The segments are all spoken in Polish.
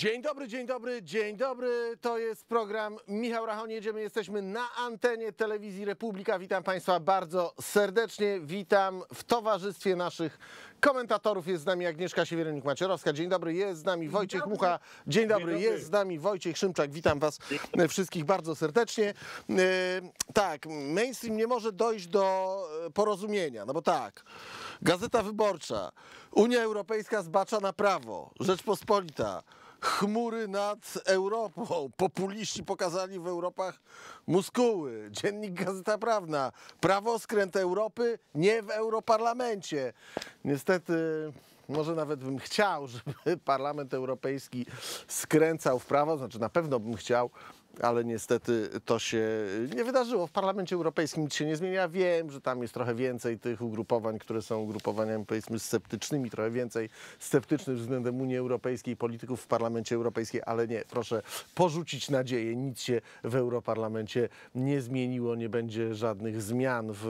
Dzień dobry, dzień dobry, dzień dobry. To jest program Michał Rachon. Jedziemy, jesteśmy na antenie telewizji Republika. Witam Państwa bardzo serdecznie. Witam w towarzystwie naszych komentatorów. Jest z nami Agnieszka Siewiernik-Macierowska. Dzień dobry, jest z nami Wojciech Mucha. Dzień dobry, dobry. jest z nami Wojciech Szymczak. Witam Was wszystkich bardzo serdecznie. E, Tak, mainstream nie może dojść do e, porozumienia, no bo tak, Gazeta Wyborcza, Unia Europejska zbacza na prawo, Rzeczpospolita, chmury nad Europą, populiści pokazali w Europach muskuły, Dziennik Gazeta Prawna, prawo skręt Europy nie w Europarlamencie. Niestety, może nawet bym chciał, żeby Parlament Europejski skręcał w prawo, znaczy na pewno bym chciał, ale niestety to się nie wydarzyło. W Parlamencie Europejskim nic się nie zmienia. Wiem, że tam jest trochę więcej tych ugrupowań, które są ugrupowaniami powiedzmy sceptycznymi, trochę więcej sceptycznych względem Unii Europejskiej, polityków w Parlamencie Europejskim, ale nie, proszę porzucić nadzieję. Nic się w Europarlamencie nie zmieniło, nie będzie żadnych zmian w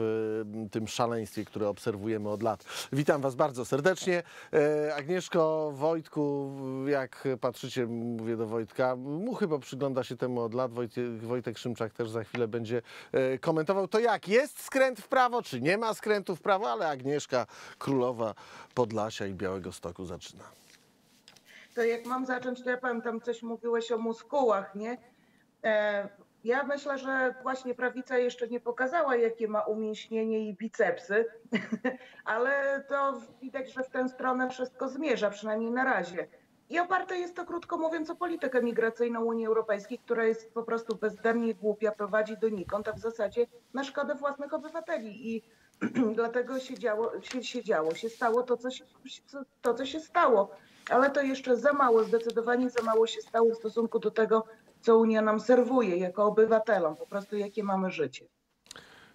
tym szaleństwie, które obserwujemy od lat. Witam Was bardzo serdecznie. E, Agnieszko, Wojtku, jak patrzycie, mówię do Wojtka, mu chyba przygląda się temu od lat. Wojtek, Wojtek Szymczak też za chwilę będzie e, komentował. To jak, jest skręt w prawo, czy nie ma skrętu w prawo, ale Agnieszka, królowa Podlasia i Białego Stoku zaczyna. To jak mam zacząć, to ja powiem, tam coś mówiłeś o muskułach, nie? E, ja myślę, że właśnie prawica jeszcze nie pokazała, jakie ma umięśnienie i bicepsy, ale to widać, że w tę stronę wszystko zmierza, przynajmniej na razie. I oparte jest to, krótko mówiąc, o politykę migracyjną Unii Europejskiej, która jest po prostu bezdennie głupia, prowadzi donikąd, a w zasadzie na szkodę własnych obywateli. I dlatego się działo, się, się działo, się stało to co się, to, co się stało. Ale to jeszcze za mało, zdecydowanie za mało się stało w stosunku do tego, co Unia nam serwuje jako obywatelom, po prostu jakie mamy życie.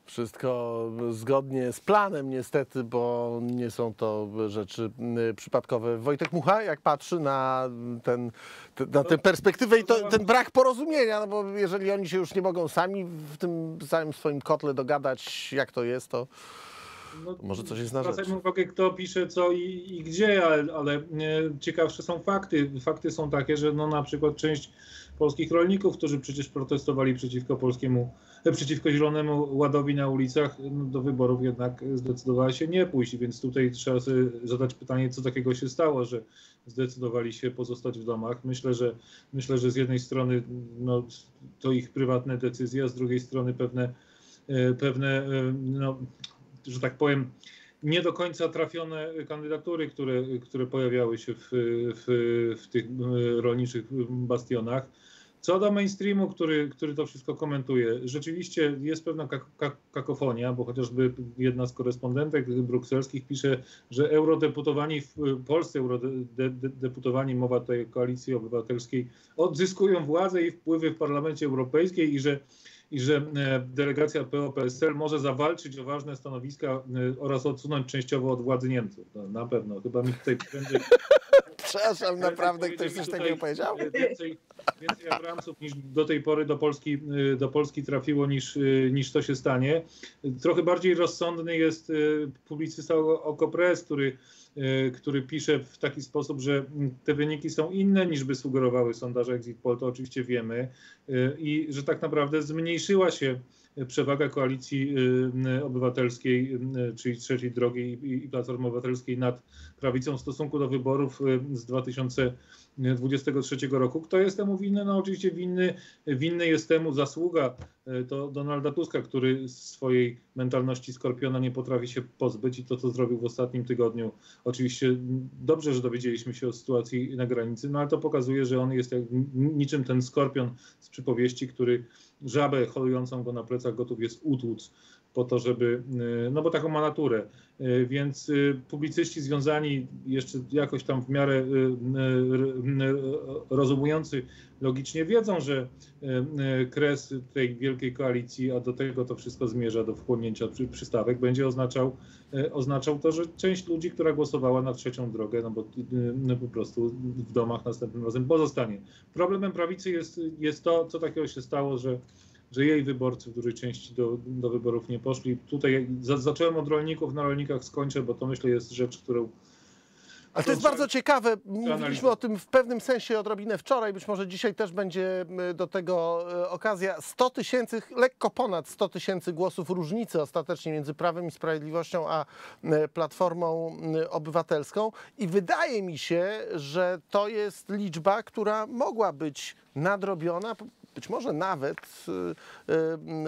Wszystko zgodnie z planem niestety, bo nie są to rzeczy y, przypadkowe. Wojtek Mucha, jak patrzy na, ten, te- na tę perspektywę i to, ten brak porozumienia, no bo jeżeli oni się już nie mogą sami w tym całym swoim kotle dogadać, jak to jest, to No, Może coś jest na rzecz. Zwracajmy uwagę, kto pisze co i, i gdzie, ale, ale e, ciekawsze są fakty. Fakty są takie, że no, na przykład część polskich rolników, którzy przecież protestowali przeciwko polskiemu, e, przeciwko Zielonemu Ładowi na ulicach, no, do wyborów jednak zdecydowała się nie pójść, więc tutaj trzeba sobie zadać pytanie, co takiego się stało, że zdecydowali się pozostać w domach. Myślę, że myślę, że z jednej strony no, to ich prywatne decyzje, a z drugiej strony pewne, e, pewne no, że tak powiem, nie do końca trafione kandydatury, które, które pojawiały się w, w, w tych e, rolniczych bastionach. Co do mainstreamu, który, który to wszystko komentuje, rzeczywiście jest pewna kak- kak- kakofonia, bo chociażby jedna z korespondentek brukselskich pisze, że eurodeputowani w Polsce, eurodeputowani, mowa o koalicji obywatelskiej, odzyskują władzę i wpływy w Parlamencie Europejskim i że i że e, delegacja PO-PSL może zawalczyć o ważne stanowiska e, oraz odsunąć częściowo od władzy Niemców. No, na pewno. Chyba mi tutaj prędzej przepraszam, naprawdę ktoś coś takiego powiedział? Więcej, więcej Abramsów niż do tej pory do Polski, e, do Polski trafiło niż, e, niż to się stanie. Trochę bardziej rozsądny jest e, publicysta Okopres, który, który pisze w taki sposób, że te wyniki są inne niż by sugerowały sondaże Exit Poll, to oczywiście wiemy i że tak naprawdę zmniejszyła się przewaga koalicji y, obywatelskiej, y, czyli Trzeciej Drogi i Platformy Obywatelskiej nad prawicą w stosunku do wyborów y, z 2023 roku. Kto jest temu winny? No oczywiście winny, winny jest temu zasługa y, to Donalda Tuska, który z swojej mentalności skorpiona nie potrafi się pozbyć i to, co zrobił w ostatnim tygodniu. Oczywiście dobrze, że dowiedzieliśmy się o sytuacji na granicy, no ale to pokazuje, że on jest jak, niczym ten skorpion z przypowieści, który żabę holującą go na plecach gotów jest utłuc po to, żeby, y, no bo taką ma naturę. Y, Więc y, publicyści związani jeszcze jakoś tam w miarę rozumujący logicznie wiedzą, że kres tej wielkiej koalicji, a do tego to wszystko zmierza do wchłonięcia przy- przystawek, będzie oznaczał, oznaczał to, że część ludzi, która głosowała na trzecią drogę, no bo no po prostu w domach następnym razem pozostanie. Problemem prawicy jest, jest to, co takiego się stało, że że jej wyborcy w dużej części do, do wyborów nie poszli. Tutaj za, zacząłem od rolników, na rolnikach skończę, bo to myślę jest rzecz, którą Ale to jest bardzo ciekawe. Mówiliśmy o tym w pewnym sensie odrobinę wczoraj, być może dzisiaj też będzie m, do tego e, okazja. 100 tysięcy, lekko ponad 100 tysięcy głosów różnicy ostatecznie między Prawem i Sprawiedliwością a e, Platformą Obywatelską. I wydaje mi się, że to jest liczba, która mogła być nadrobiona. Być może nawet e,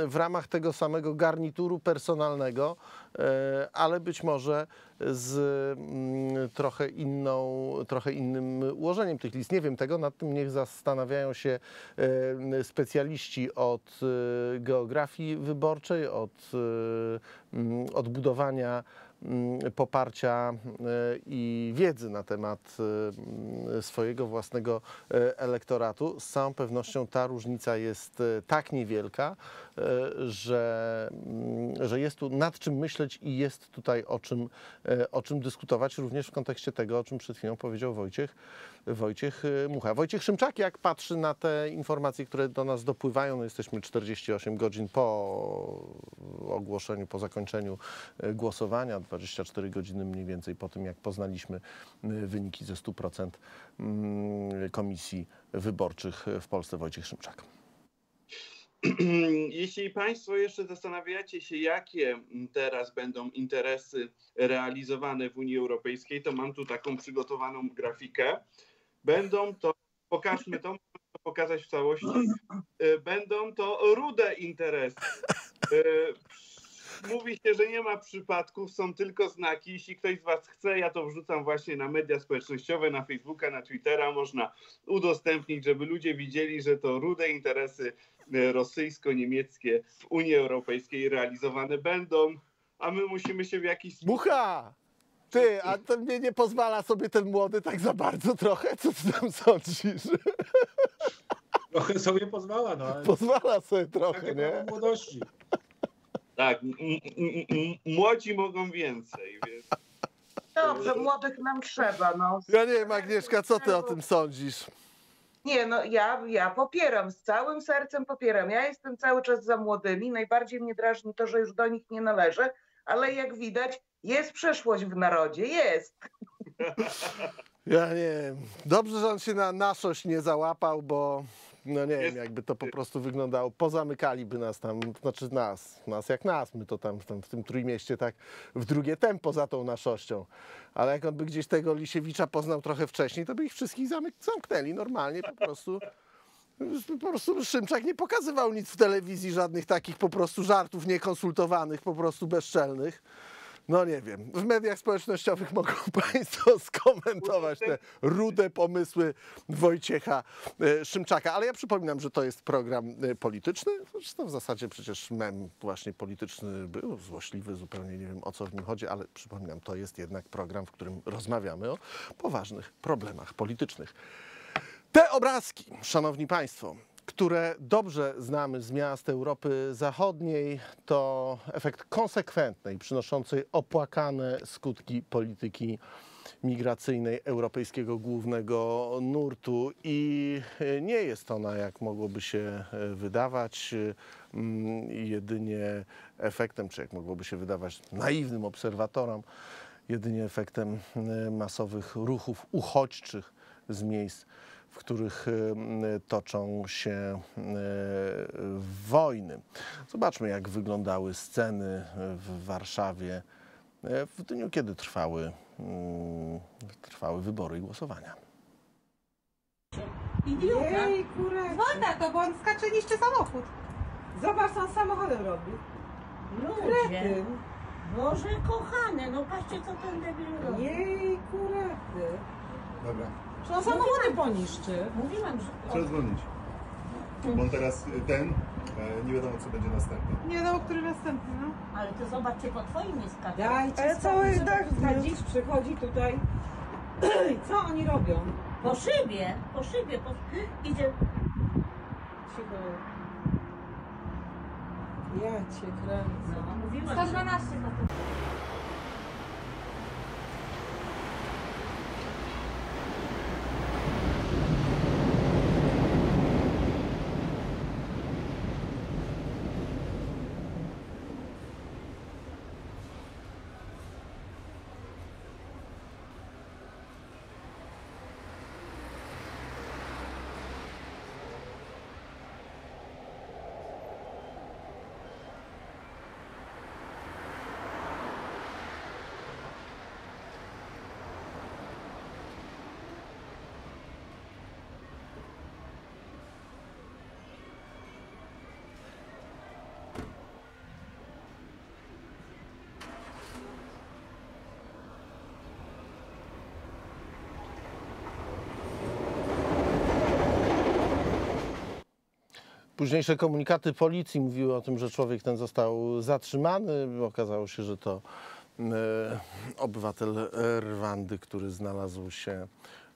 e, w ramach tego samego garnituru personalnego, e, ale być może z mm, trochę, inną, trochę innym ułożeniem tych list. Nie wiem tego, nad tym niech zastanawiają się specjaliści od geografii wyborczej, od mm, odbudowania mm, poparcia e, i wiedzy na temat e, mm, swojego własnego e, elektoratu. Z całą pewnością ta różnica jest tak niewielka, że, mm, że jest tu nad czym myśleć i jest tutaj o czym, o czym dyskutować, również w kontekście tego, o czym przed chwilą powiedział Wojciech, Wojciech e, Mucha. Wojciech Szymczak, jak patrzy na te informacje, które do nas dopływają, no jesteśmy 48 godzin po ogłoszeniu, po zakończeniu e, głosowania, 24 godziny mniej więcej po tym, jak poznaliśmy e, wyniki ze 100% mm, komisji wyborczych w Polsce. Wojciech Szymczak. Jeśli Państwo jeszcze zastanawiacie się, jakie teraz będą interesy realizowane w Unii Europejskiej, to mam tu taką przygotowaną grafikę. Będą to, pokażmy to, to pokazać w całości, E, będą to rude interesy. E, Mówi się, że nie ma przypadków, są tylko znaki. Jeśli ktoś z Was chce, ja to wrzucam właśnie na media społecznościowe, na Facebooka, na Twittera, można udostępnić, żeby ludzie widzieli, że to rude interesy e, rosyjsko-niemieckie w Unii Europejskiej realizowane będą, a my musimy się w jakiś sposób! Ty, a to mnie nie pozwala sobie ten młody tak za bardzo trochę? Co ty tam sądzisz? Trochę sobie pozwala, no. ale Pozwala sobie Takie trochę, nie? młodości. Tak, młodzi mogą więcej, więc Dobrze, młodych nam trzeba, no. Ja nie wiem, Agnieszka, co ty o tym sądzisz? Nie, no ja, ja popieram, z całym sercem popieram. Ja jestem cały czas za młodymi. Najbardziej mnie drażni to, że już do nich nie należę, ale jak widać, jest przeszłość w narodzie, jest. Ja nie wiem. Dobrze, że on się na naszość nie załapał, bo no nie wiem, jakby to po prostu wyglądało. Pozamykaliby nas tam, znaczy nas, nas jak nas, my to tam, tam w tym Trójmieście tak w drugie tempo za tą naszością. Ale jak on by gdzieś tego Lisiewicza poznał trochę wcześniej, to by ich wszystkich zamyk- zamknęli normalnie po prostu. Po prostu Szymczak nie pokazywał nic w telewizji, żadnych takich po prostu żartów niekonsultowanych, po prostu bezczelnych. No nie wiem. W mediach społecznościowych mogą Państwo skomentować te rude pomysły Wojciecha e, Szymczaka. Ale ja przypominam, że to jest program e, polityczny. Zresztą w zasadzie przecież mem właśnie polityczny był, złośliwy, zupełnie nie wiem o co w nim chodzi, ale przypominam, to jest jednak program, w którym rozmawiamy o poważnych problemach politycznych. Te obrazki, szanowni państwo, które dobrze znamy z miast Europy Zachodniej, to efekt konsekwentnej, przynoszącej opłakane skutki polityki migracyjnej europejskiego głównego nurtu. I nie jest ona, jak mogłoby się e, wydawać, mm, jedynie efektem, czy jak mogłoby się wydawać naiwnym obserwatorom, jedynie efektem e, masowych ruchów uchodźczych z miejsc, w których e, m, toczą się e, wojny. Zobaczmy, jak wyglądały sceny w Warszawie w dniu, kiedy trwały, mm, trwały wybory i głosowania. Idiota. Jej, kurek. Zwolna to, bo on skacze niszczy samochód. Zobacz, co on samochodem robi. Ludzie. Boże kochany, no patrzcie co ten debil robi. Jej, kurety. Dobra, Czy on samochody poniszczy? Mówiłam, że... trzeba dzwonić. Bo on teraz y, ten, e, nie wiadomo co będzie następne. Nie wiadomo, który następny, no. Ale to zobacz, czy po twoim nie skacze. Dajcie Ale cały co- dach wchodzić, przychodzi tutaj. Co oni robią? Po szybie, po szybie, po... idzie... Cicho. Ja cię kręcę. No, mówiłam, 112 to Późniejsze komunikaty policji mówiły o tym, że człowiek ten został zatrzymany. Okazało się, że to e, obywatel Rwandy, który znalazł się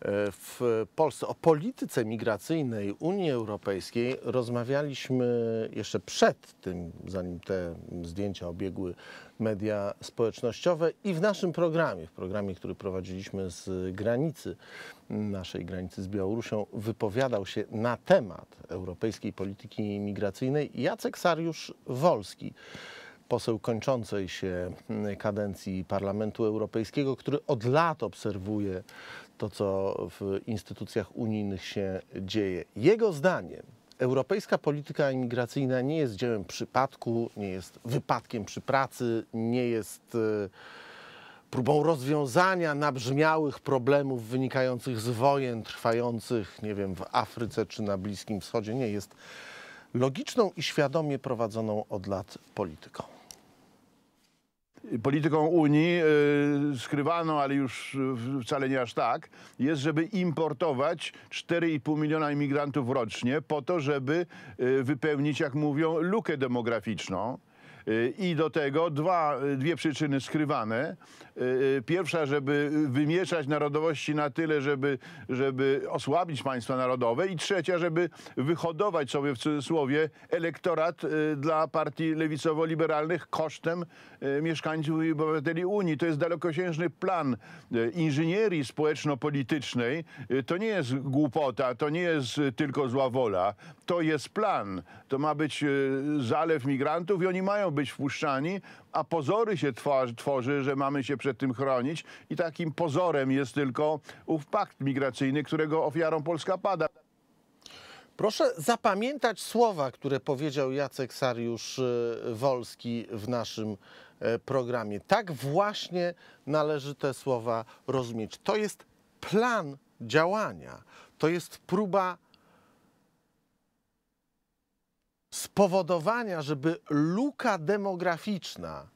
w Polsce. O polityce migracyjnej Unii Europejskiej rozmawialiśmy jeszcze przed tym, zanim te zdjęcia obiegły media społecznościowe i w naszym programie, w programie, który prowadziliśmy z granicy, naszej granicy z Białorusią, wypowiadał się na temat europejskiej polityki migracyjnej Jacek Sariusz-Wolski poseł kończącej się kadencji Parlamentu Europejskiego, który od lat obserwuje to, co w instytucjach unijnych się dzieje. Jego zdaniem europejska polityka imigracyjna nie jest dziełem przypadku, nie jest wypadkiem przy pracy, nie jest e, próbą rozwiązania nabrzmiałych problemów wynikających z wojen trwających, nie wiem, w Afryce czy na Bliskim Wschodzie. Nie jest logiczną i świadomie prowadzoną od lat polityką. Polityką Unii, y, skrywaną, ale już wcale nie aż tak, jest, żeby importować 4,5 miliona imigrantów rocznie po to, żeby y, wypełnić, jak mówią, lukę demograficzną. Y, I do tego dwa, dwie przyczyny skrywane. Y, y, Pierwsza, żeby wymieszać narodowości na tyle, żeby, żeby osłabić państwa narodowe. I trzecia, żeby wyhodować sobie w cudzysłowie elektorat y, dla partii lewicowo-liberalnych kosztem y, mieszkańców i obywateli Unii. To jest dalekosiężny plan y, inżynierii społeczno-politycznej. Y, To nie jest głupota, to nie jest y, tylko zła wola. To jest plan. To ma być y, zalew migrantów i oni mają być wpuszczani, a pozory się tworzy, że mamy się przed tym chronić i takim pozorem jest tylko ów pakt migracyjny, którego ofiarą Polska pada. Proszę zapamiętać słowa, które powiedział Jacek Sariusz-Wolski w naszym e, programie. Tak właśnie należy te słowa rozumieć. To jest plan działania, to jest próba spowodowania, żeby luka demograficzna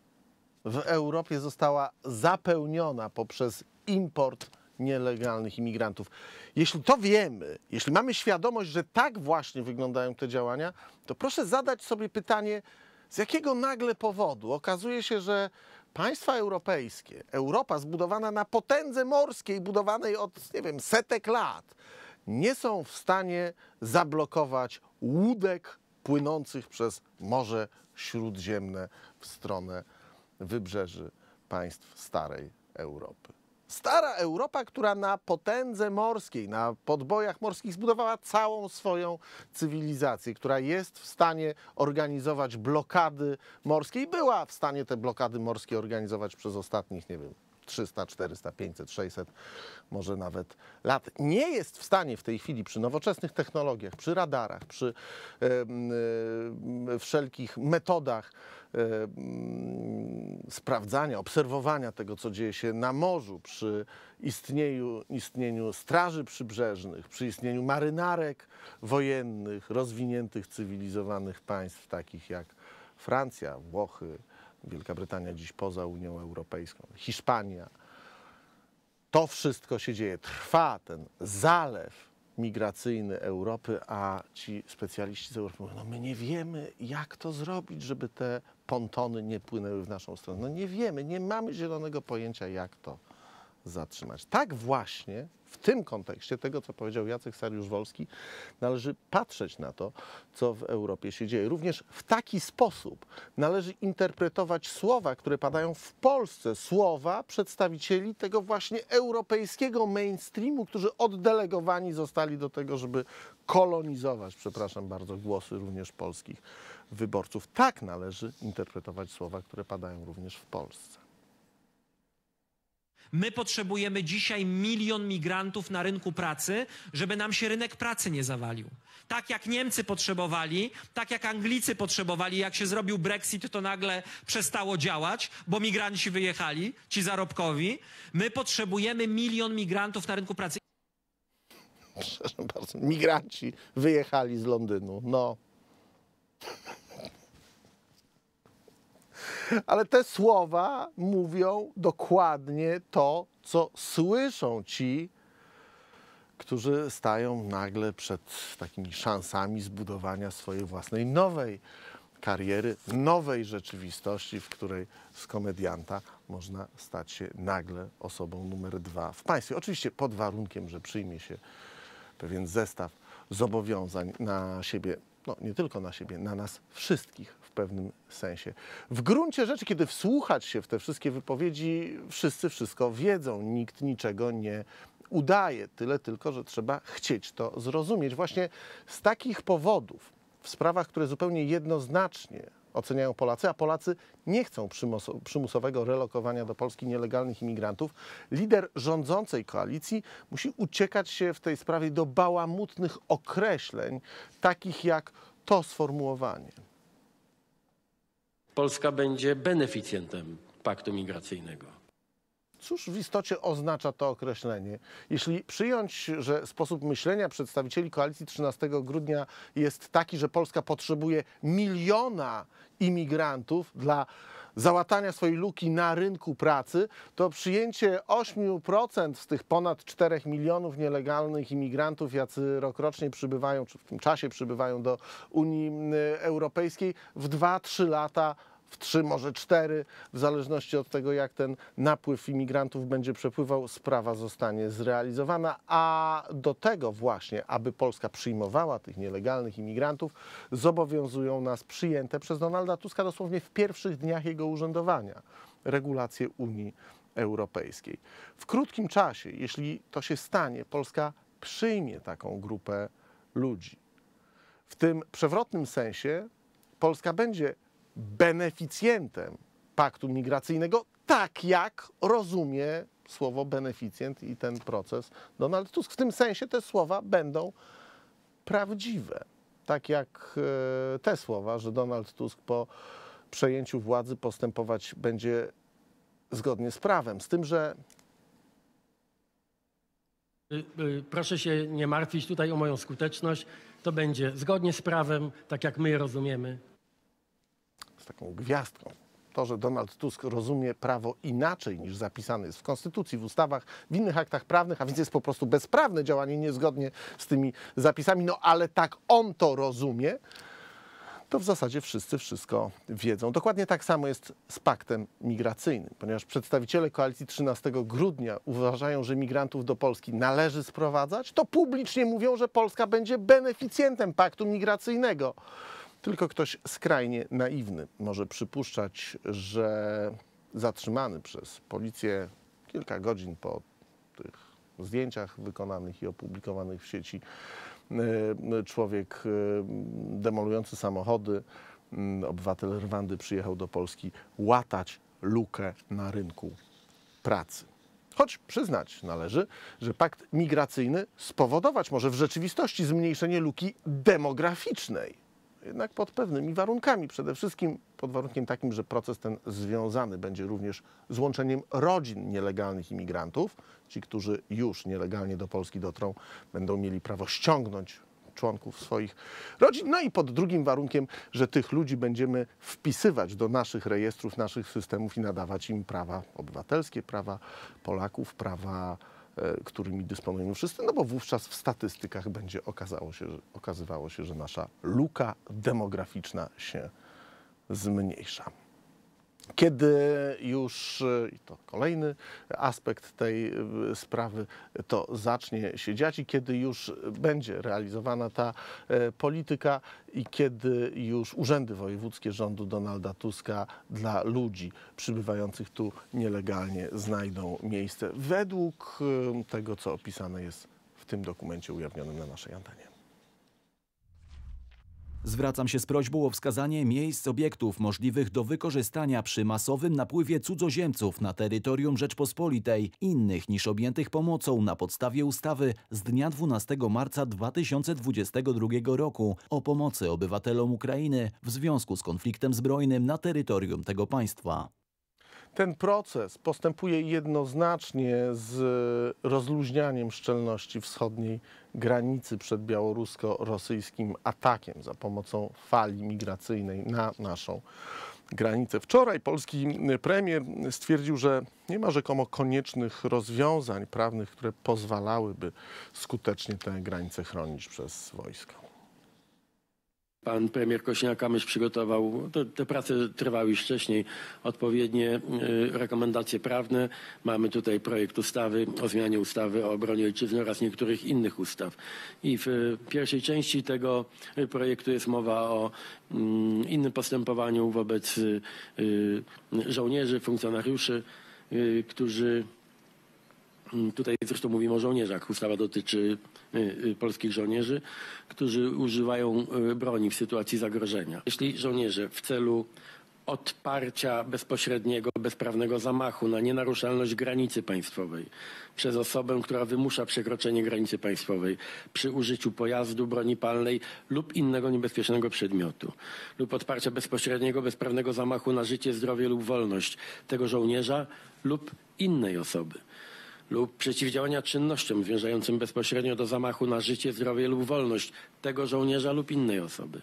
w Europie została zapełniona poprzez import nielegalnych imigrantów. Jeśli to wiemy, jeśli mamy świadomość, że tak właśnie wyglądają te działania, to proszę zadać sobie pytanie, z jakiego nagle powodu okazuje się, że państwa europejskie, Europa zbudowana na potędze morskiej, budowanej od, nie wiem, setek lat, nie są w stanie zablokować łódek płynących przez Morze Śródziemne w stronę wybrzeży państw starej Europy. Stara Europa, która na potędze morskiej, na podbojach morskich zbudowała całą swoją cywilizację, która jest w stanie organizować blokady morskie i była w stanie te blokady morskie organizować przez ostatnich, nie wiem, 300, 400, 500, 600, może nawet lat. Nie jest w stanie w tej chwili przy nowoczesnych technologiach, przy radarach, przy wszelkich metodach sprawdzania, obserwowania tego, co dzieje się na morzu, przy istnieniu, istnieniu straży przybrzeżnych, przy istnieniu marynarek wojennych, rozwiniętych, cywilizowanych państw takich jak Francja, Włochy, Wielka Brytania dziś poza Unią Europejską, Hiszpania. To wszystko się dzieje. Trwa ten zalew migracyjny Europy, a ci specjaliści z Europy mówią, no my nie wiemy, jak to zrobić, żeby te pontony nie płynęły w naszą stronę. No nie wiemy, nie mamy zielonego pojęcia, jak to zatrzymać. Tak właśnie w tym kontekście tego, co powiedział Jacek Sariusz-Wolski, należy patrzeć na to, co w Europie się dzieje. Również w taki sposób należy interpretować słowa, które padają w Polsce, słowa przedstawicieli tego właśnie europejskiego mainstreamu, którzy oddelegowani zostali do tego, żeby kolonizować, przepraszam bardzo, głosy również polskich wyborców. Tak należy interpretować słowa, które padają również w Polsce. My potrzebujemy dzisiaj milion migrantów na rynku pracy, żeby nam się rynek pracy nie zawalił. Tak jak Niemcy potrzebowali, tak jak Anglicy potrzebowali, jak się zrobił Brexit, to nagle przestało działać, bo migranci wyjechali, ci zarobkowi. My potrzebujemy milion migrantów na rynku pracy. Przepraszam bardzo, migranci wyjechali z Londynu. No. Ale te słowa mówią dokładnie to, co słyszą ci którzy stają nagle przed takimi szansami zbudowania swojej własnej nowej kariery, nowej rzeczywistości, w której z komedianta można stać się nagle osobą numer dwa w państwie. Oczywiście pod warunkiem, że przyjmie się pewien zestaw zobowiązań na siebie, no nie tylko na siebie, na nas wszystkich pewnym sensie. W gruncie rzeczy, kiedy wsłuchać się w te wszystkie wypowiedzi, wszyscy wszystko wiedzą, nikt niczego nie udaje. Tyle tylko, że trzeba chcieć to zrozumieć. Właśnie z takich powodów, w sprawach, które zupełnie jednoznacznie oceniają Polacy, a Polacy nie chcą przymuso- przymusowego relokowania do Polski nielegalnych imigrantów, lider rządzącej koalicji musi uciekać się w tej sprawie do bałamutnych określeń, takich jak to sformułowanie. Polska będzie beneficjentem paktu migracyjnego. Cóż w istocie oznacza to określenie? Jeśli przyjąć, że sposób myślenia przedstawicieli koalicji 13 grudnia jest taki, że Polska potrzebuje miliona imigrantów dla załatania swojej luki na rynku pracy, to przyjęcie 8% z tych ponad 4 milionów nielegalnych imigrantów, jacy rokrocznie przybywają, czy w tym czasie przybywają do Unii y, Europejskiej, w 2-3 lata w trzy, może cztery, w zależności od tego, jak ten napływ imigrantów będzie przepływał, sprawa zostanie zrealizowana. A do tego właśnie, aby Polska przyjmowała tych nielegalnych imigrantów, zobowiązują nas przyjęte przez Donalda Tuska dosłownie w pierwszych dniach jego urzędowania regulacje Unii Europejskiej. W krótkim czasie, jeśli to się stanie, Polska przyjmie taką grupę ludzi. W tym przewrotnym sensie Polska będzie beneficjentem paktu migracyjnego, tak jak rozumie słowo beneficjent i ten proces Donald Tusk. W tym sensie te słowa będą prawdziwe. Tak jak e, te słowa, że Donald Tusk po przejęciu władzy postępować będzie zgodnie z prawem. Z tym, że Y, y, Proszę się nie martwić tutaj o moją skuteczność. To będzie zgodnie z prawem, tak jak my rozumiemy. Z taką gwiazdką. To, że Donald Tusk rozumie prawo inaczej niż zapisane jest w Konstytucji, w ustawach, w innych aktach prawnych, a więc jest po prostu bezprawne działanie niezgodnie z tymi zapisami, no ale tak on to rozumie, to w zasadzie wszyscy wszystko wiedzą. Dokładnie tak samo jest z paktem migracyjnym, ponieważ przedstawiciele koalicji 13 grudnia uważają, że migrantów do Polski należy sprowadzać, to publicznie mówią, że Polska będzie beneficjentem paktu migracyjnego. Tylko ktoś skrajnie naiwny może przypuszczać, że zatrzymany przez policję kilka godzin po tych zdjęciach wykonanych i opublikowanych w sieci e, człowiek e, demolujący samochody, m, obywatel Rwandy przyjechał do Polski łatać lukę na rynku pracy. Choć przyznać należy, że pakt migracyjny spowodować może w rzeczywistości zmniejszenie luki demograficznej. Jednak pod pewnymi warunkami. Przede wszystkim pod warunkiem takim, że proces ten związany będzie również z łączeniem rodzin nielegalnych imigrantów. Ci, którzy już nielegalnie do Polski dotrą, będą mieli prawo ściągnąć członków swoich rodzin. No i pod drugim warunkiem, że tych ludzi będziemy wpisywać do naszych rejestrów, naszych systemów i nadawać im prawa obywatelskie, prawa Polaków, prawa, którymi dysponujemy wszyscy, no bo wówczas w statystykach będzie okazało się, że, okazywało się, że nasza luka demograficzna się zmniejsza. Kiedy już, e, i to kolejny aspekt tej e, sprawy, to zacznie się dziać i kiedy już będzie realizowana ta e, polityka i kiedy już urzędy wojewódzkie rządu Donalda Tuska dla ludzi przybywających tu nielegalnie znajdą miejsce według tego, co opisane jest w tym dokumencie ujawnionym na naszej antenie. Zwracam się z prośbą o wskazanie miejsc obiektów możliwych do wykorzystania przy masowym napływie cudzoziemców na terytorium Rzeczpospolitej, innych niż objętych pomocą na podstawie ustawy z dnia 12 marca 2022 roku o pomocy obywatelom Ukrainy w związku z konfliktem zbrojnym na terytorium tego państwa. Ten proces postępuje jednoznacznie z rozluźnianiem szczelności wschodniej granicy przed białorusko-rosyjskim atakiem za pomocą fali migracyjnej na naszą granicę. Wczoraj polski premier stwierdził, że nie ma rzekomo koniecznych rozwiązań prawnych, które pozwalałyby skutecznie te granice chronić przez wojsko. Pan premier Kośniak-Kamysz przygotował, to, te prace trwały już wcześniej, odpowiednie y, rekomendacje prawne. Mamy tutaj projekt ustawy o zmianie ustawy o obronie ojczyzny oraz niektórych innych ustaw. I w y, pierwszej części tego y, projektu jest mowa o mm, innym postępowaniu wobec żołnierzy, funkcjonariuszy, którzy Tutaj zresztą mówimy o żołnierzach. Ustawa dotyczy y, y, polskich żołnierzy, którzy używają y, broni w sytuacji zagrożenia. Jeśli żołnierze w celu odparcia bezpośredniego, bezprawnego zamachu na nienaruszalność granicy państwowej przez osobę, która wymusza przekroczenie granicy państwowej przy użyciu pojazdu, broni palnej lub innego niebezpiecznego przedmiotu lub odparcia bezpośredniego, bezprawnego zamachu na życie, zdrowie lub wolność tego żołnierza lub innej osoby lub przeciwdziałania czynnościom zmierzającym bezpośrednio do zamachu na życie, zdrowie lub wolność tego żołnierza lub innej osoby.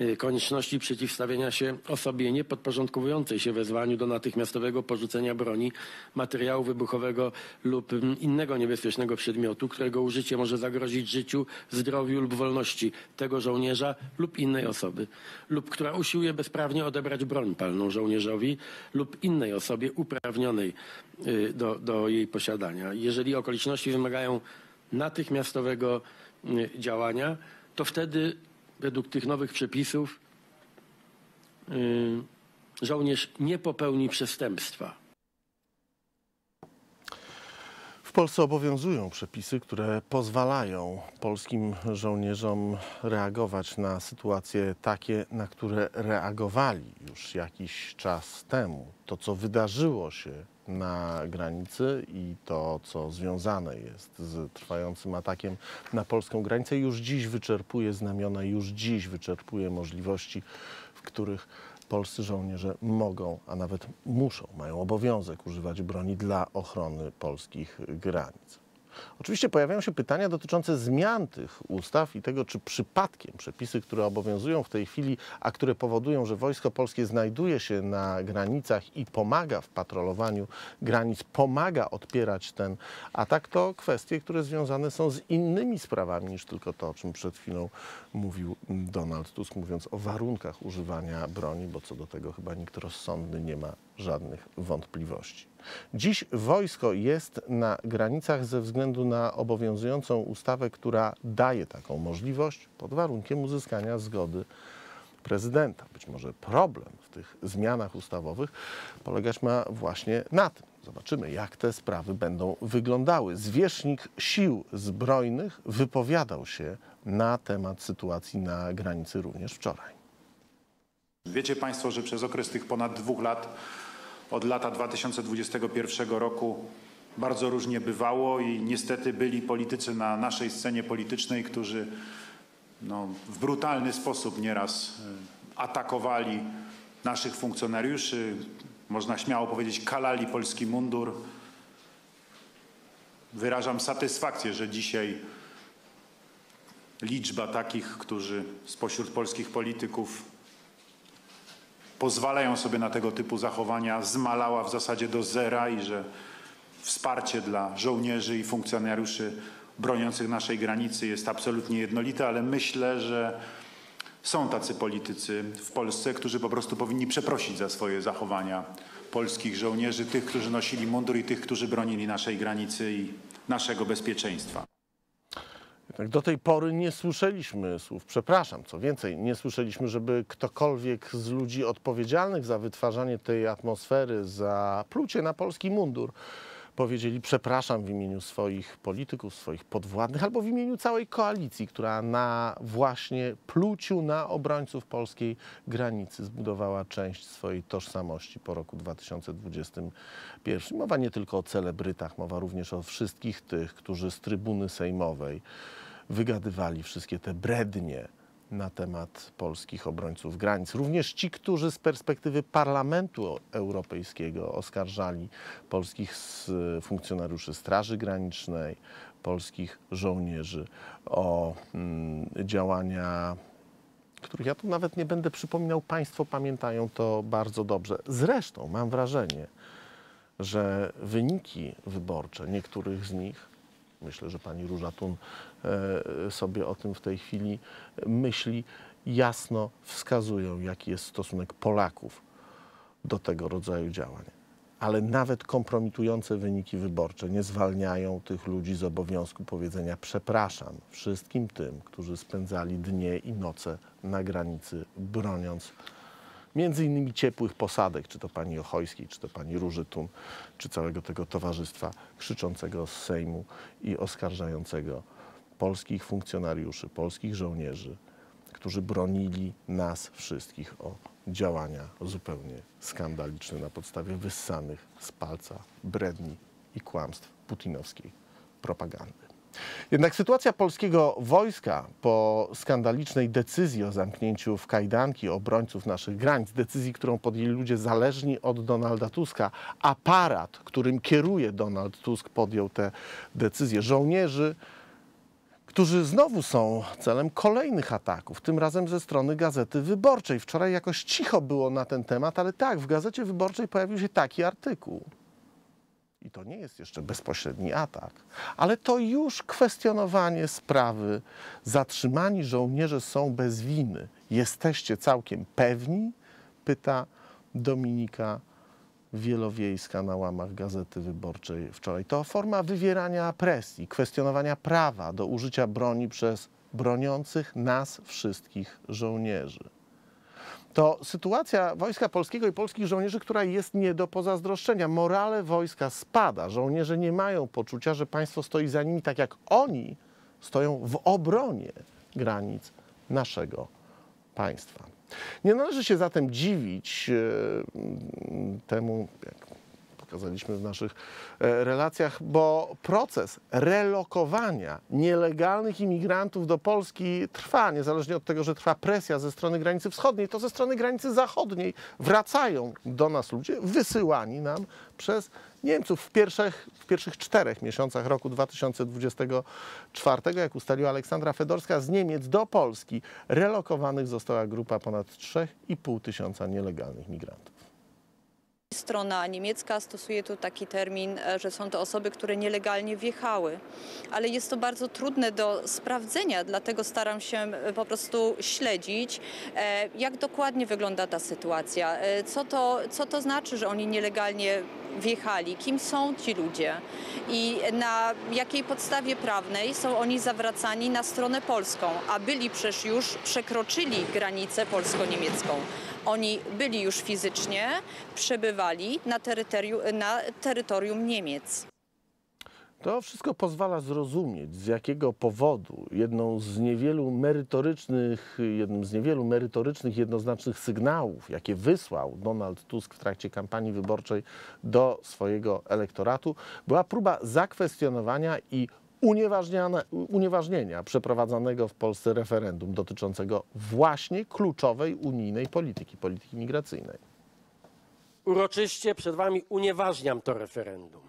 Y, Konieczności przeciwstawienia się osobie niepodporządkowującej się wezwaniu do natychmiastowego porzucenia broni, materiału wybuchowego lub mm, innego niebezpiecznego przedmiotu, którego użycie może zagrozić życiu, zdrowiu lub wolności tego żołnierza lub innej osoby, lub która usiłuje bezprawnie odebrać broń palną żołnierzowi lub innej osobie uprawnionej y, do, do jej posiadania. Jeżeli okoliczności wymagają natychmiastowego y, działania, to wtedy według tych nowych przepisów y, żołnierz nie popełni przestępstwa. W Polsce obowiązują przepisy, które pozwalają polskim żołnierzom reagować na sytuacje takie, na które reagowali już jakiś czas temu. To, co wydarzyło się na granicy i to, co związane jest z trwającym atakiem na polską granicę, już dziś wyczerpuje znamiona, już dziś wyczerpuje możliwości, w których polscy żołnierze mogą, a nawet muszą, mają obowiązek używać broni dla ochrony polskich granic. Oczywiście pojawiają się pytania dotyczące zmian tych ustaw i tego, czy przypadkiem przepisy, które obowiązują w tej chwili, a które powodują, że Wojsko Polskie znajduje się na granicach i pomaga w patrolowaniu granic, pomaga odpierać ten atak, to kwestie, które związane są z innymi sprawami niż tylko to, o czym przed chwilą mówił Donald Tusk, mówiąc o warunkach używania broni, bo co do tego chyba nikt rozsądny nie ma żadnych wątpliwości. Dziś wojsko jest na granicach ze względu na obowiązującą ustawę, która daje taką możliwość pod warunkiem uzyskania zgody prezydenta. Być może problem w tych zmianach ustawowych polegać ma właśnie na tym. Zobaczymy, jak te sprawy będą wyglądały. Zwierzchnik Sił Zbrojnych wypowiadał się na temat sytuacji na granicy również wczoraj. Wiecie Państwo, że przez okres tych ponad dwóch lat, od lata 2021 roku, bardzo różnie bywało i niestety byli politycy na naszej scenie politycznej, którzy no, w brutalny sposób nieraz y, atakowali naszych funkcjonariuszy, można śmiało powiedzieć, kalali polski mundur. Wyrażam satysfakcję, że dzisiaj liczba takich, którzy spośród polskich polityków pozwalają sobie na tego typu zachowania, zmalała w zasadzie do zera i że wsparcie dla żołnierzy i funkcjonariuszy broniących naszej granicy jest absolutnie jednolite, ale myślę, że są tacy politycy w Polsce, którzy po prostu powinni przeprosić za swoje zachowania polskich żołnierzy, tych, którzy nosili mundur i tych, którzy bronili naszej granicy i naszego bezpieczeństwa. Jednak do tej pory nie słyszeliśmy słów, przepraszam, co więcej, nie słyszeliśmy, żeby ktokolwiek z ludzi odpowiedzialnych za wytwarzanie tej atmosfery, za plucie na polski mundur, powiedzieli przepraszam w imieniu swoich polityków, swoich podwładnych albo w imieniu całej koalicji, która na właśnie pluciu na obrońców polskiej granicy zbudowała część swojej tożsamości po roku 2021. Mowa nie tylko o celebrytach, mowa również o wszystkich tych, którzy z trybuny sejmowej wygadywali wszystkie te brednie na temat polskich obrońców granic. Również ci, którzy z perspektywy Parlamentu Europejskiego oskarżali polskich funkcjonariuszy Straży Granicznej, polskich żołnierzy o mm, działania których ja tu nawet nie będę przypominał, Państwo pamiętają to bardzo dobrze. Zresztą mam wrażenie, że wyniki wyborcze niektórych z nich, myślę, że pani Różatun e, sobie o tym w tej chwili myśli, jasno wskazują, jaki jest stosunek Polaków do tego rodzaju działań. Ale nawet kompromitujące wyniki wyborcze nie zwalniają tych ludzi z obowiązku powiedzenia przepraszam wszystkim tym, którzy spędzali dnie i noce na granicy, broniąc między innymi ciepłych posadek, czy to pani Ochojskiej, czy to pani Róży Tun, czy całego tego towarzystwa krzyczącego z Sejmu i oskarżającego polskich funkcjonariuszy, polskich żołnierzy, którzy bronili nas wszystkich o działania zupełnie skandaliczne na podstawie wyssanych z palca bredni i kłamstw putinowskiej propagandy. Jednak sytuacja polskiego wojska po skandalicznej decyzji o zamknięciu w kajdanki obrońców naszych granic, decyzji, którą podjęli ludzie zależni od Donalda Tuska, aparat, którym kieruje Donald Tusk, podjął tę decyzję. Żołnierzy, którzy znowu są celem kolejnych ataków, tym razem ze strony Gazety Wyborczej. Wczoraj jakoś cicho było na ten temat, ale tak, w Gazecie Wyborczej pojawił się taki artykuł. I to nie jest jeszcze bezpośredni atak, ale to już kwestionowanie sprawy. Zatrzymani żołnierze są bez winy. Jesteście całkiem pewni? Pyta Dominika Wielowiejska na łamach Gazety Wyborczej wczoraj. To forma wywierania presji, kwestionowania prawa do użycia broni przez broniących nas wszystkich żołnierzy. To sytuacja Wojska Polskiego i polskich żołnierzy, która jest nie do pozazdroszczenia. Morale wojska spada. Żołnierze nie mają poczucia, że państwo stoi za nimi tak jak oni stoją w obronie granic naszego państwa. Nie należy się zatem dziwić e, temu, jak pokazaliśmy w naszych e, relacjach, bo proces relokowania nielegalnych imigrantów do Polski trwa, niezależnie od tego, że trwa presja ze strony granicy wschodniej, to ze strony granicy zachodniej wracają do nas ludzie wysyłani nam przez Niemców w pierwszych, w pierwszych czterech miesiącach roku 2024, jak ustaliła Aleksandra Fedorska, z Niemiec do Polski relokowanych została grupa ponad 3,5 tysiąca nielegalnych migrantów. Strona niemiecka stosuje tu taki termin, e, że są to osoby, które nielegalnie wjechały, ale jest to bardzo trudne do sprawdzenia, dlatego staram się e, po prostu śledzić, e, jak dokładnie wygląda ta sytuacja, co to, co to znaczy, że oni nielegalnie wjechali, kim są ci ludzie? I na jakiej podstawie prawnej są oni zawracani na stronę polską, a byli przecież już przekroczyli granicę polsko-niemiecką. Oni byli już fizycznie, przebywali na terytorium, na terytorium Niemiec. To wszystko pozwala zrozumieć, z jakiego powodu jedną z niewielu merytorycznych, jednym z niewielu merytorycznych, jednoznacznych sygnałów, jakie wysłał Donald Tusk w trakcie kampanii wyborczej do swojego elektoratu, była próba zakwestionowania i unieważnienia przeprowadzanego w Polsce referendum dotyczącego właśnie kluczowej unijnej polityki, polityki migracyjnej. Uroczyście przed Wami unieważniam to referendum.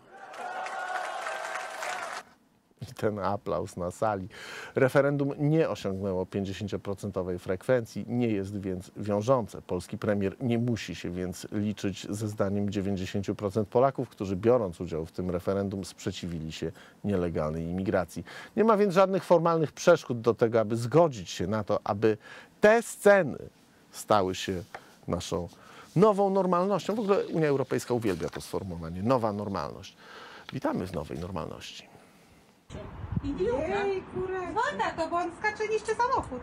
I ten aplauz na sali. Referendum nie osiągnęło 50% frekwencji, nie jest więc wiążące. Polski premier nie musi się więc liczyć ze zdaniem 90% Polaków, którzy biorąc udział w tym referendum sprzeciwili się nielegalnej imigracji. Nie ma więc żadnych formalnych przeszkód do tego, aby zgodzić się na to, aby te sceny stały się naszą nową normalnością. W ogóle Unia Europejska uwielbia to sformułowanie, nowa normalność. Witamy w nowej normalności. Idiota. Jej, kurek. Woda to, bo on skacze niszczy samochód.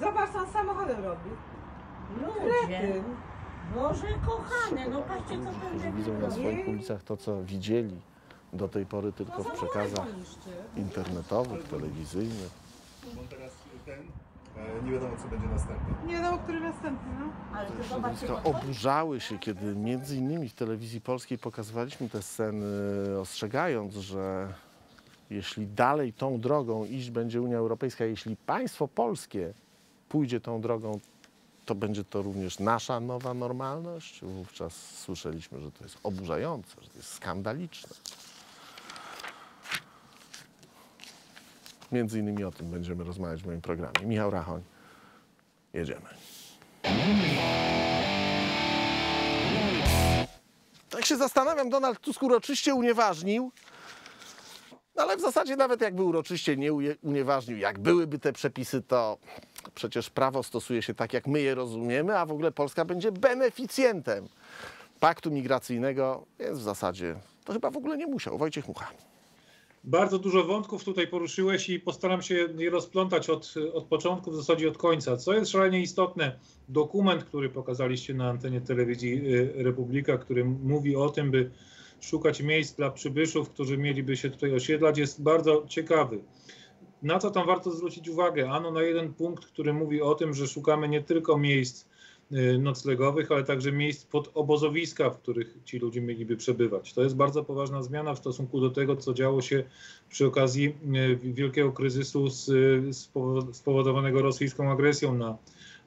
Zobacz, co on samochodem robi. Ludzie. Kretyn. Boże kochane, no patrzcie co ten Którzy debil widzą na robi. swoich ulicach to, co widzieli do tej pory tylko w przekazach internetowych, telewizyjnych. Bo teraz ten, e, nie wiadomo co będzie następne. Nie wiadomo, który następny, no. Ale to zobaczcie, Środowiska oburzały się, kiedy między innymi w telewizji polskiej pokazywaliśmy te sceny, ostrzegając, że jeśli dalej tą drogą iść będzie Unia Europejska, jeśli państwo polskie pójdzie tą drogą, to będzie to również nasza nowa normalność. Wówczas słyszeliśmy, że to jest oburzające, że to jest skandaliczne. Między innymi o tym będziemy rozmawiać w moim programie. Michał Rachoń Jedziemy. Tak się zastanawiam, Donald Tusk uroczyście unieważnił, no ale w zasadzie nawet jakby uroczyście nie unieważnił, jak byłyby te przepisy, to przecież prawo stosuje się tak, jak my je rozumiemy, a w ogóle Polska będzie beneficjentem paktu migracyjnego, więc w zasadzie to chyba w ogóle nie musiał. Wojciech Mucha. Bardzo dużo wątków tutaj poruszyłeś i postaram się je rozplątać od, od początku, w zasadzie od końca. Co jest szalenie istotne, dokument, który pokazaliście na antenie telewizji y, Republika, który mówi o tym, by szukać miejsc dla przybyszów, którzy mieliby się tutaj osiedlać, jest bardzo ciekawy. Na co tam warto zwrócić uwagę? Ano na jeden punkt, który mówi o tym, że szukamy nie tylko miejsc y, noclegowych, ale także miejsc pod obozowiska, w których ci ludzie mieliby przebywać. To jest bardzo poważna zmiana w stosunku do tego, co działo się przy okazji y, wielkiego kryzysu spowodowanego rosyjską agresją na,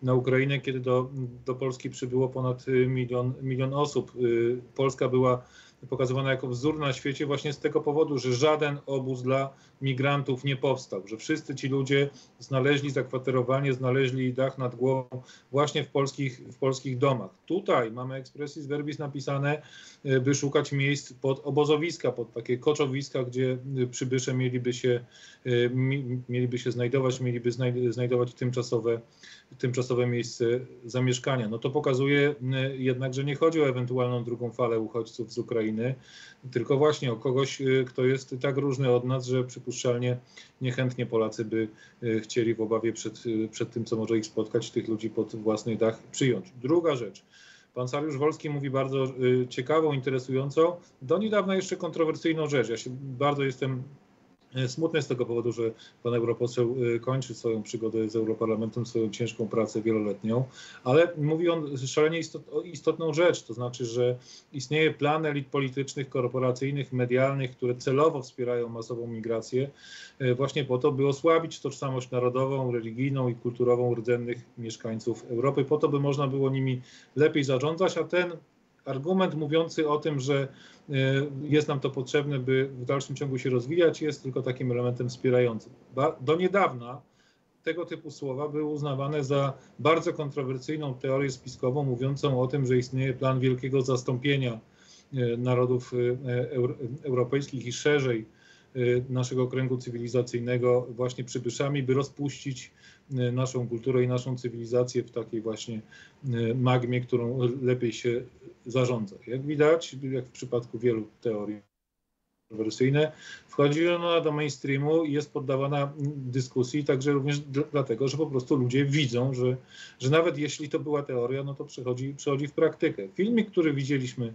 na Ukrainę, kiedy do, do Polski przybyło ponad y, milion, milion osób. Polska była pokazywana jako wzór na świecie właśnie z tego powodu, że żaden obóz dla migrantów nie powstał, że wszyscy ci ludzie znaleźli zakwaterowanie, znaleźli dach nad głową właśnie w polskich, w polskich domach. Tutaj mamy expressis verbis napisane, y, by szukać miejsc pod obozowiska, pod takie koczowiska, gdzie przybysze mieliby się, mi- mieliby się znajdować, mieliby znaj- znajdować tymczasowe, tymczasowe miejsce zamieszkania. No to pokazuje y, jednak, że nie chodzi o ewentualną drugą falę uchodźców z Ukrainy, tylko właśnie o kogoś, y, kto jest tak różny od nas, że przypuszczalnie niechętnie Polacy by y, chcieli w obawie przed, y, przed tym, co może ich spotkać, tych ludzi pod własny dach przyjąć. Druga rzecz. Pan Sariusz Wolski mówi bardzo ciekawą, interesującą, do niedawna jeszcze kontrowersyjną rzecz. Ja się bardzo jestem y, smutny z tego powodu, że pan europoseł y, kończy swoją przygodę z Europarlamentem, swoją ciężką pracę wieloletnią, ale mówi on szalenie istotną rzecz, to znaczy, że istnieje plan elit politycznych, korporacyjnych, medialnych, które celowo wspierają masową migrację, y, właśnie po to, by osłabić tożsamość narodową, religijną i kulturową rdzennych mieszkańców Europy, po to, by można było nimi lepiej zarządzać, a ten argument mówiący o tym, że y, jest nam to potrzebne, by w dalszym ciągu się rozwijać, jest tylko takim elementem wspierającym. Do niedawna tego typu słowa były uznawane za bardzo kontrowersyjną teorię spiskową, mówiącą o tym, że istnieje plan wielkiego zastąpienia y, narodów euro- europejskich i szerzej naszego kręgu cywilizacyjnego właśnie przybyszami, by rozpuścić y, naszą kulturę i naszą cywilizację w takiej właśnie y, magmie, którą lepiej się zarządza. Jak widać, jak w przypadku wielu teorii kontrowersyjne, wchodzi ona do mainstreamu i jest poddawana dyskusji, także również dlatego, że po prostu ludzie widzą, że, że nawet jeśli to była teoria, no to przechodzi, przechodzi w praktykę. Filmik, który widzieliśmy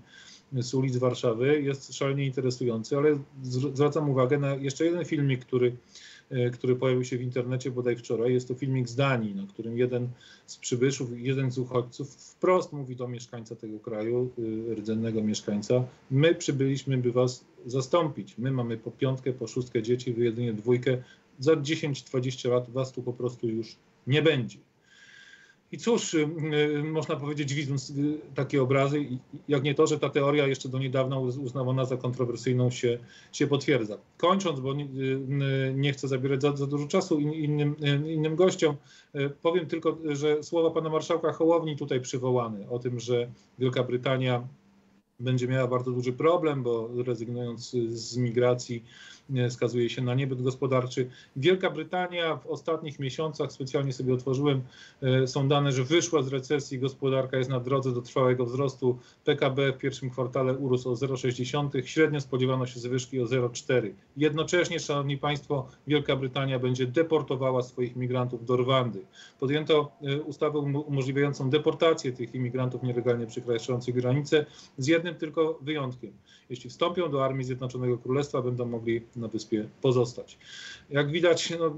z ulic Warszawy jest szalenie interesujący, ale zwr- zwracam uwagę na jeszcze jeden filmik, który, e, który pojawił się w internecie bodaj wczoraj. Jest to filmik z Danii, na którym jeden z przybyszów, jeden z uchodźców wprost mówi do mieszkańca tego kraju, y, rdzennego mieszkańca, my przybyliśmy, by was zastąpić. My mamy po piątkę, po szóstkę dzieci, wy jedynie dwójkę. Za 10-20 lat was tu po prostu już nie będzie. I cóż, y, y, można powiedzieć, widząc y, takie obrazy, jak nie to, że ta teoria jeszcze do niedawna uz- uznawana za kontrowersyjną się, się potwierdza. Kończąc, bo nie, nie chcę zabierać za, za dużo czasu in, innym, innym gościom, powiem tylko, że słowa pana marszałka Hołowni tutaj przywołane o tym, że Wielka Brytania będzie miała bardzo duży problem, bo rezygnując z migracji skazuje się na niebyt gospodarczy. Wielka Brytania w ostatnich miesiącach, specjalnie sobie otworzyłem, e, są dane, że wyszła z recesji, gospodarka jest na drodze do trwałego wzrostu. PKB w pierwszym kwartale urósł o 0,6, średnio spodziewano się zwyżki o 0,4. Jednocześnie, Szanowni Państwo, Wielka Brytania będzie deportowała swoich migrantów do Rwandy. Podjęto e, ustawę umo- umożliwiającą deportację tych imigrantów nielegalnie przekraczających granicę, z jednym tylko wyjątkiem. Jeśli wstąpią do Armii Zjednoczonego Królestwa, będą mogli na wyspie pozostać. Jak widać, no,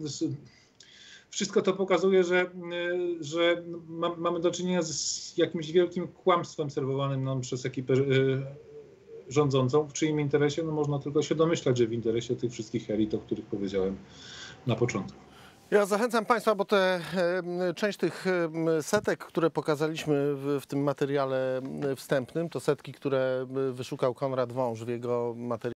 wszystko to pokazuje, że, y, że ma, mamy do czynienia z jakimś wielkim kłamstwem serwowanym nam przez ekipę y, rządzącą. W czyim interesie? No można tylko się domyślać, że w interesie tych wszystkich elit, o których powiedziałem na początku. Ja zachęcam Państwa, bo te, część tych setek, które pokazaliśmy w, w tym materiale wstępnym, to setki, które wyszukał Konrad Wąż w jego materiale.